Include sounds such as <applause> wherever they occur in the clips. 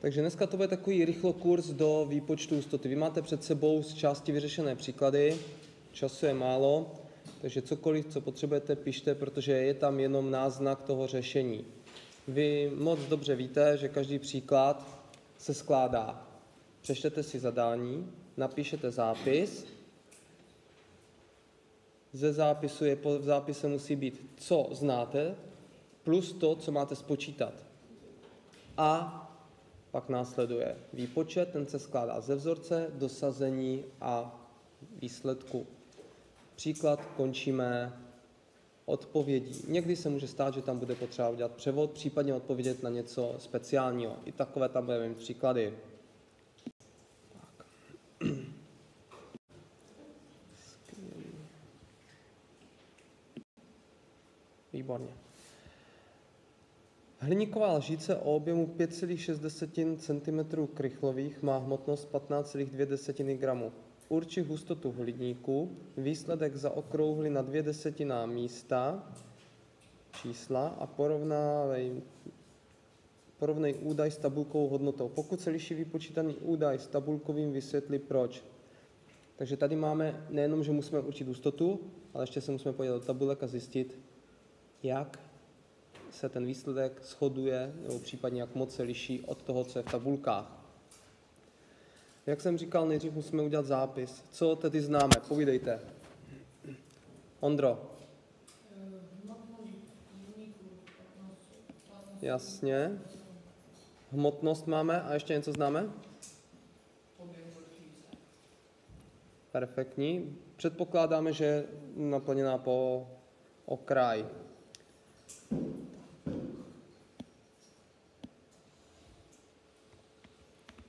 Takže dneska to bude takový rychlo kurz do výpočtu hustoty. Vy máte před sebou z části vyřešené příklady, času je málo, takže cokoliv, co potřebujete, pište, protože je tam jenom náznak toho řešení. Vy moc dobře víte, že každý příklad se skládá. Přečtete si zadání, napíšete zápis, ze zápisu je, v zápise musí být, co znáte, plus to, co máte spočítat. A pak následuje výpočet, ten se skládá ze vzorce, dosazení a výsledku. Příklad končíme odpovědí. Někdy se může stát, že tam bude potřeba udělat převod, případně odpovědět na něco speciálního. I takové tam budeme mít příklady. Výborně. Hliníková lžíce o objemu 5,6 cm krychlových má hmotnost 15,2 gramů. Urči hustotu hliníku, výsledek zaokrouhli na dvě desetiná místa, čísla a porovnávej, porovnej údaj s tabulkovou hodnotou. Pokud se liší vypočítaný údaj s tabulkovým, vysvětli proč. Takže tady máme nejenom, že musíme určit hustotu, ale ještě se musíme podívat do tabulek a zjistit, jak se ten výsledek shoduje, nebo případně jak moc se liší od toho, co je v tabulkách. Jak jsem říkal, nejdřív musíme udělat zápis. Co tedy známe? Povídejte. Ondro. Jasně. Hmotnost máme a ještě něco známe? Perfektní. Předpokládáme, že je naplněná po okraj.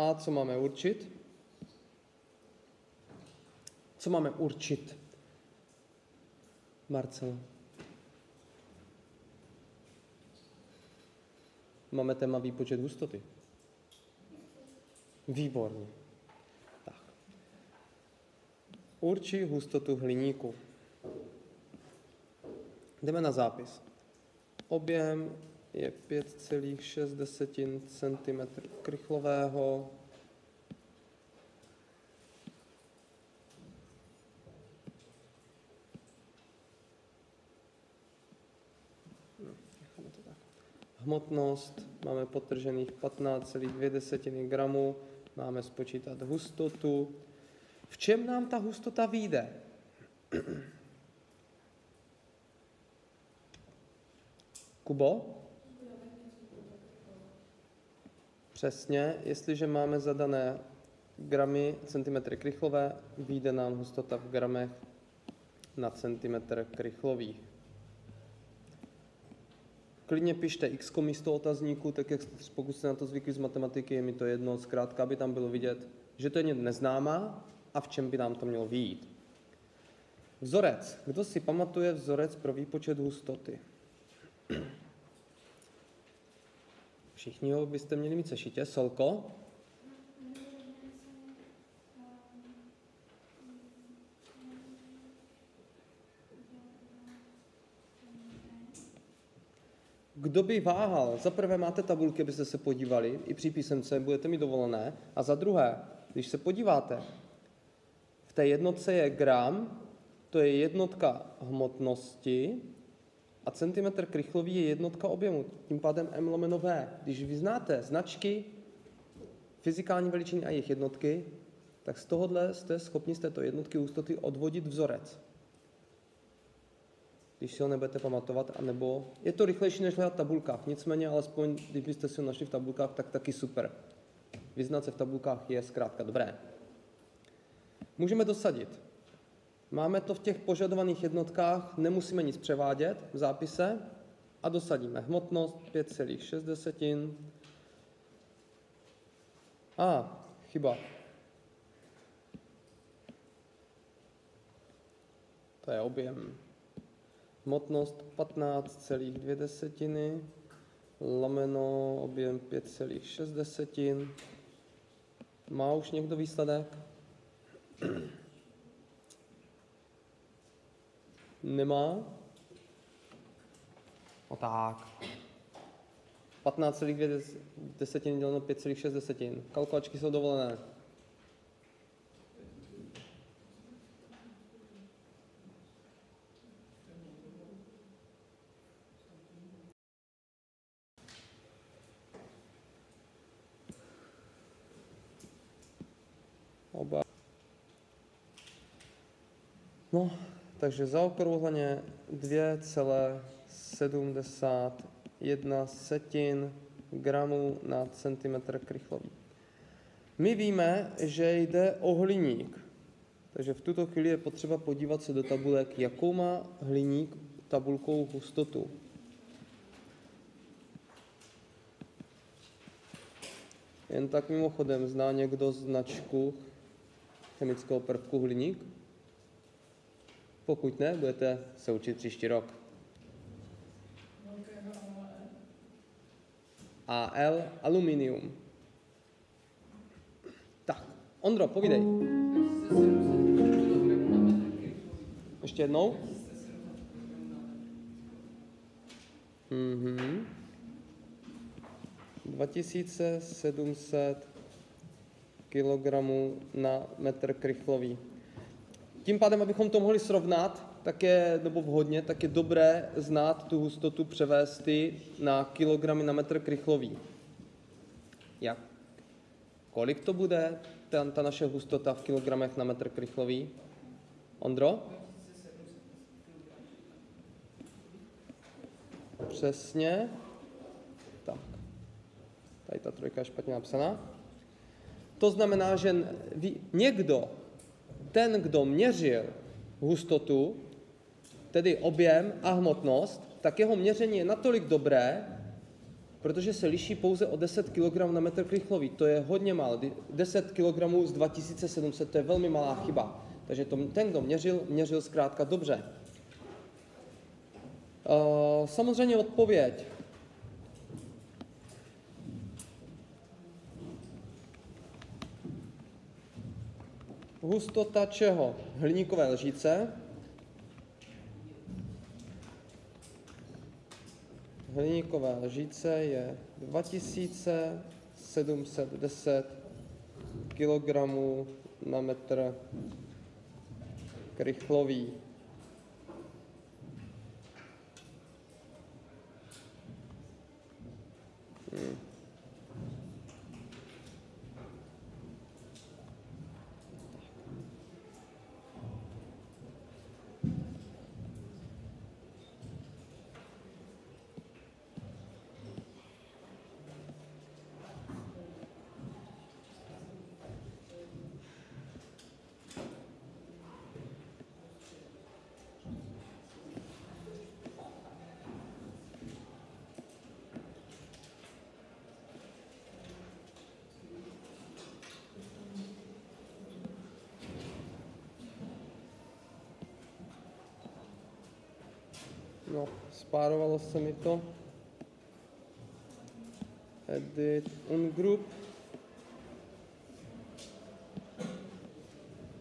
A co máme určit? Co máme určit? Marcel. Máme téma výpočet hustoty. Výborně. Tak. Určí hustotu hliníku. Jdeme na zápis. Objem je 5,6 cm krychlového. Hmotnost máme potržených 15,2 gramů, máme spočítat hustotu. V čem nám ta hustota vyjde? <clears throat> Kubo? Přesně, jestliže máme zadané gramy, centimetry krychlové, vyjde nám hustota v gramech na centimetr krychlových. Klidně pište x místo otazníku, tak jak pokud jste na to zvykli z matematiky, je mi to jedno, zkrátka, aby tam bylo vidět, že to je neznámá a v čem by nám to mělo výjít. Vzorec. Kdo si pamatuje vzorec pro výpočet hustoty? Všichni ho byste měli mít sešitě. Solko? Kdo by váhal? Za prvé máte tabulky, abyste se podívali, i při písemce budete mít dovolené. A za druhé, když se podíváte, v té jednotce je gram, to je jednotka hmotnosti, a centimetr krychlový je jednotka objemu, tím pádem m lomeno v. Když vy znáte značky, fyzikální veličiny a jejich jednotky, tak z tohohle jste schopni z této jednotky hustoty odvodit vzorec. Když si ho nebudete pamatovat, anebo je to rychlejší než hledat v tabulkách, nicméně alespoň, když byste si ho našli v tabulkách, tak taky super. Vyznat se v tabulkách je zkrátka dobré. Můžeme dosadit. Máme to v těch požadovaných jednotkách, nemusíme nic převádět v zápise a dosadíme hmotnost 5,6. A, chyba. To je objem. Hmotnost 15,2 lomeno objem 5,6. Má už někdo výsledek? <clears throat> Nemá? No tak. 15,2 desetiny děleno 5,6 desetin. Kalkulačky jsou dovolené. Oba. No, takže zaokrouhleně 2,71 setin gramů na centimetr krychlový. My víme, že jde o hliník, takže v tuto chvíli je potřeba podívat se do tabulek, jakou má hliník tabulkou hustotu. Jen tak mimochodem, zná někdo značku chemického prvku hliník? Pokud ne, budete se učit příští rok. AL aluminium. Tak, Ondro, povídej. Ještě jednou? Mhm. 2700 kg na metr krychlový. Tím pádem, abychom to mohli srovnat, tak je, nebo vhodně, tak je dobré znát tu hustotu převést na kilogramy na metr krychlový. Jak? Kolik to bude, ta, ta naše hustota v kilogramech na metr krychlový? Ondro? Přesně. Tak. Tady ta trojka je špatně napsaná. To znamená, že někdo, ten, kdo měřil hustotu, tedy objem a hmotnost, tak jeho měření je natolik dobré, protože se liší pouze o 10 kg na metr krychlový. To je hodně málo. 10 kg z 2700, to je velmi malá chyba. Takže to, ten, kdo měřil, měřil zkrátka dobře. Uh, samozřejmě odpověď. Hustota čeho? Hliníkové lžíce. Hliníkové lžíce je 2710 kg na metr krychlový. No, spárovalo se mi to. Edit ungroup.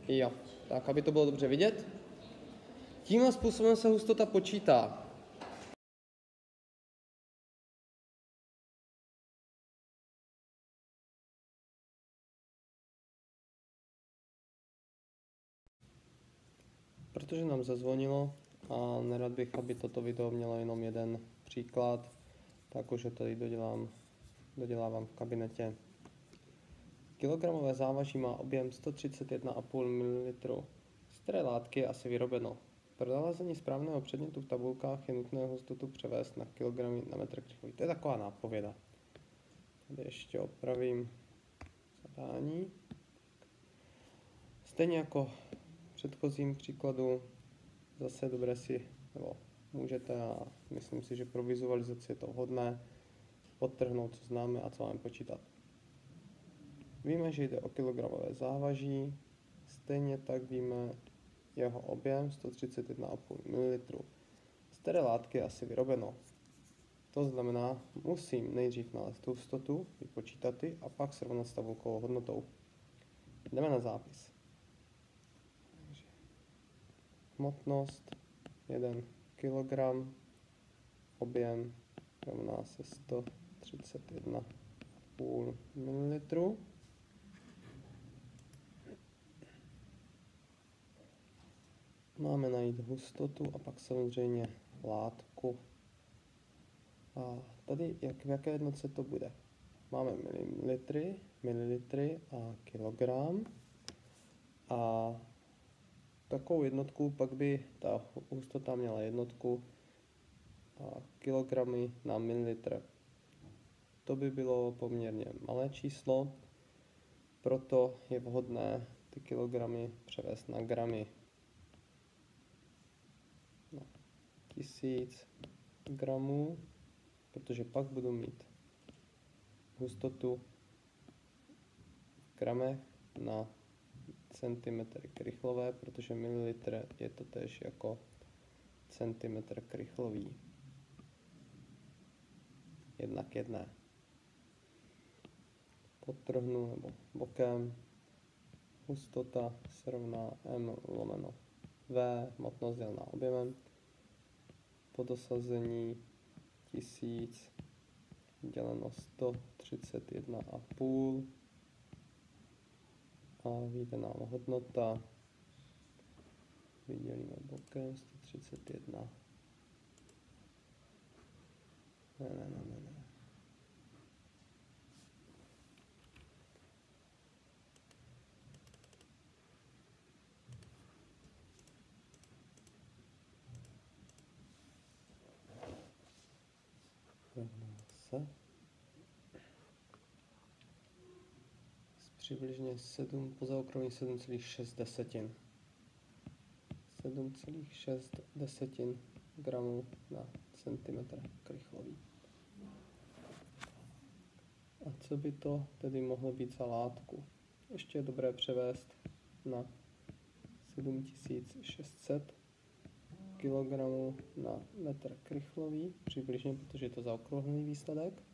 Jo, tak aby to bylo dobře vidět. Tímhle způsobem se hustota počítá. Protože nám zazvonilo, a nerad bych, aby toto video mělo jenom jeden příklad, tak už ho tady dodělám, dodělávám v kabinetě. Kilogramové závaží má objem 131,5 ml. Z které látky je asi vyrobeno? Pro nalezení správného předmětu v tabulkách je nutné hustotu převést na kilogramy na metr krychlový. To je taková nápověda. Tady ještě opravím zadání. Stejně jako v předchozím příkladu zase dobré si, nebo můžete a myslím si, že pro vizualizaci je to vhodné podtrhnout, co známe a co máme počítat. Víme, že jde o kilogramové závaží, stejně tak víme jeho objem 131,5 ml. Z které látky asi vyrobeno. To znamená, musím nejdřív nalézt hustotu, vypočítat ji a pak srovnat s tabulkovou hodnotou. Jdeme na zápis. Hmotnost 1 kg, objem rovná se 31,5 ml. Máme najít hustotu a pak samozřejmě látku. A tady, jak, v jaké jednotce to bude? Máme mililitry, mililitry a kilogram. A takovou jednotku pak by ta hustota měla jednotku a kilogramy na mililitr. To by bylo poměrně malé číslo, proto je vhodné ty kilogramy převést na gramy. No, tisíc gramů, protože pak budu mít hustotu v gramech na centimetry krychlové, protože mililitr je to tež jako centimetr krychlový. Jednak jedné. Podtrhnu nebo bokem. Hustota se rovná m lomeno v, hmotnost dělená objemem. Po dosazení 1000 děleno 131,5 a vyjde nám hodnota, vydělíme bokem 131. Ne, ne, ne, ne, ne. se přibližně 7, po zaokrouhlení 7,6 desetin. 7,6 desetin gramů na centimetr krychlový. A co by to tedy mohlo být za látku? Ještě je dobré převést na 7600 kg na metr krychlový, přibližně, protože je to zaokrouhlený výsledek.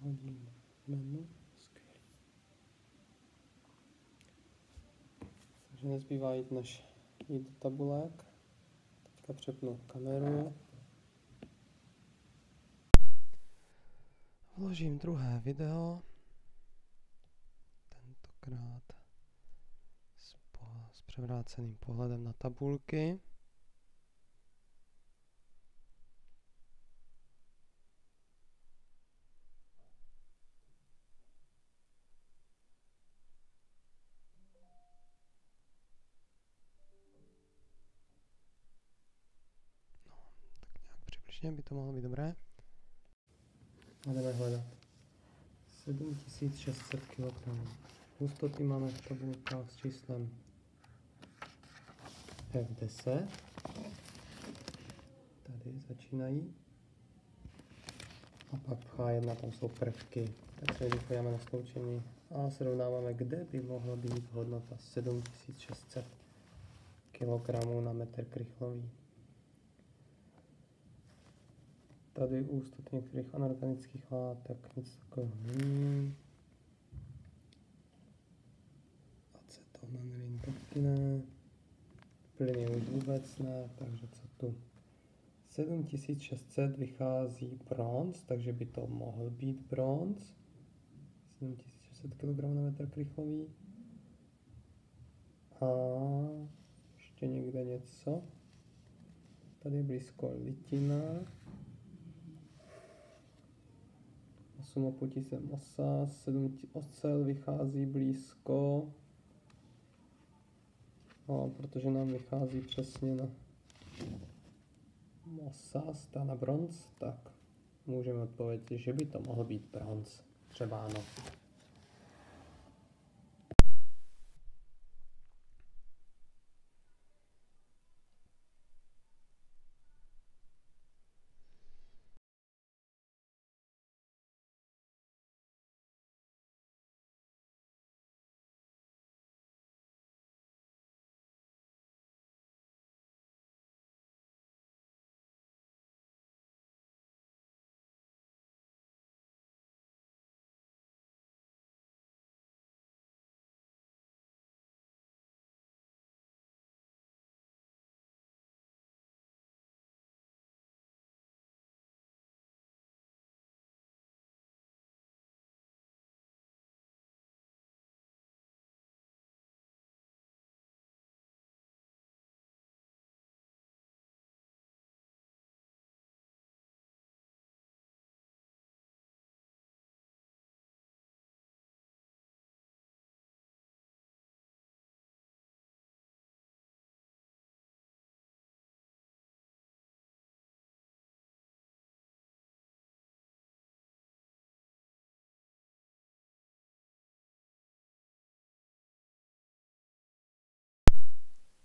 Hodím menu. Skvělý. Takže nezbývá jít než jít do tabulek. Teďka přepnu kameru. Vložím druhé video. Tentokrát s, po, s převráceným pohledem na tabulky. Konečně by to mohlo být dobré. A jdeme hledat. 7600 kg. Hustoty máme v tabulkách s číslem F10. Tady začínají. A pak v H1 tam jsou prvky. Tak se rychle na sloučení a srovnáváme, kde by mohla být hodnota 7600 kg na metr krychlový. Tady ústat některých anorganických látek nic takového není. Acetonanilin taky ne. Plyny už vůbec ne, takže co tu? 7600 vychází bronz, takže by to mohl být bronz. 7600 kg na metr krychlový. A ještě někde něco. Tady je blízko litina. Jsem osa, 7 ocel vychází blízko, no, protože nám vychází přesně na osas, ta na bronz, tak můžeme odpovědět, že by to mohl být bronz, třeba ano.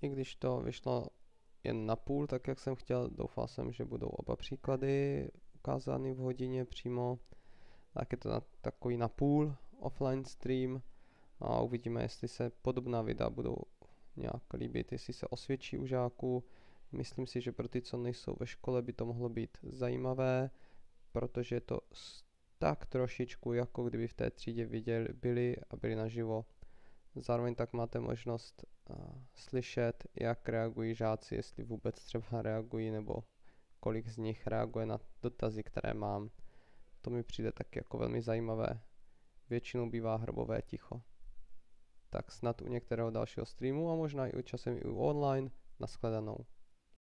I když to vyšlo jen na půl, tak jak jsem chtěl, doufal jsem, že budou oba příklady ukázány v hodině přímo, tak je to na, takový na půl offline stream a uvidíme, jestli se podobná videa budou nějak líbit, jestli se osvědčí u žáků. Myslím si, že pro ty, co nejsou ve škole, by to mohlo být zajímavé, protože je to tak trošičku, jako kdyby v té třídě viděli, byli a byli naživo. Zároveň tak máte možnost uh, slyšet, jak reagují žáci, jestli vůbec třeba reagují, nebo kolik z nich reaguje na dotazy, které mám. To mi přijde taky jako velmi zajímavé. Většinou bývá hrobové ticho. Tak snad u některého dalšího streamu a možná i časem i u online. Naschledanou.